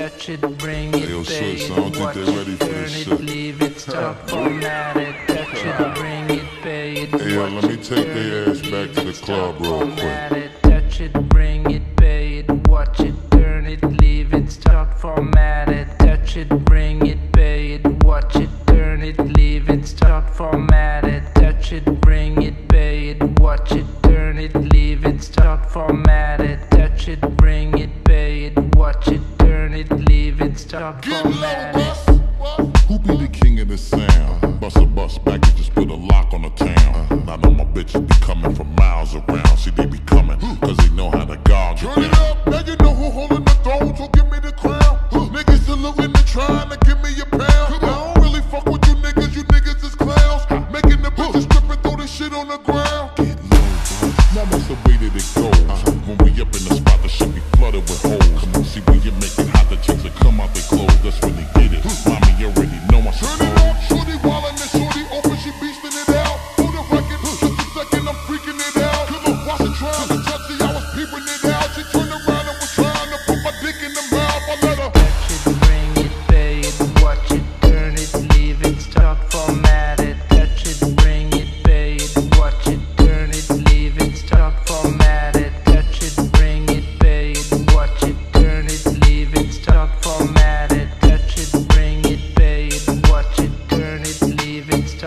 touch it, bring it, yo, pay sis, it, I don't think watch they it, ready for turn this it, shit. leave it, stop, format it, touch it, bring it, pay it, Hey, yo, watch let me it, take turn their it, ass back leave to it, the club real quick. it, touch it, bring it, pay it, watch it, turn it, leave it, start, format it, touch it, bring it, pay it, watch it, turn it, leave it, start, format it, touch it, bring it, pay it, watch it, turn it, leave it, start, format it, the sound? Bust a bus packages, put a lock on the town. I know my bitches be coming from miles around. See, they be coming, cause they know how to guard Turn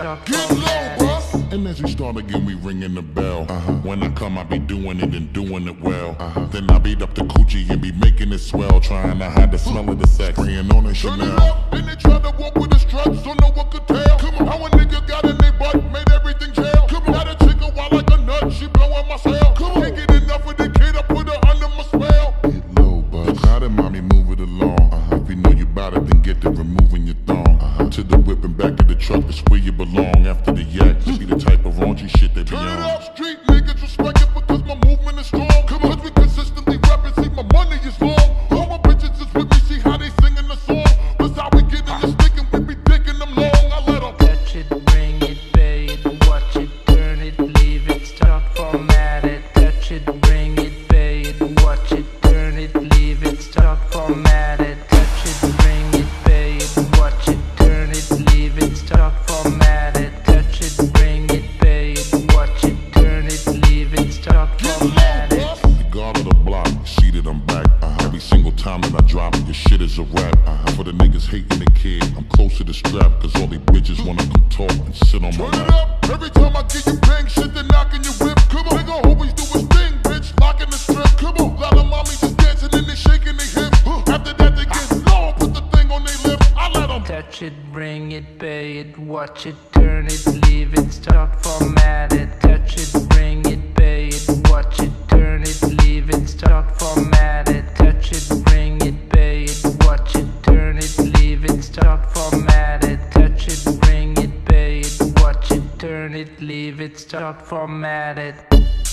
leave it, start, Get low, format it. bus. And as we start again, we ringing the bell. Uh-huh. When I come, I be doing it and doing it well. Uh-huh. Then I beat up the coochie and be making it swell. Trying to hide the smell of the sex. Spraying on it Turn it up, and they try to walk with the struts, so no one could tell. Come on. How a nigga got in their butt, made they be Turn it on. Time that I drop, your shit is a rap. For the niggas hating the kid, I'm close to the strap. Cause all these bitches wanna come talk and sit on my Turn it up, every time I get you bang shit, they knocking your whip. Come on, nigga always do his thing, bitch, locking the strip. Come on, lot of mommies just dancing and they shaking their hip. After that they get low, put the thing on their lip. I let them. Touch it, bring it, pay it, watch it, it, leave it, start, format it.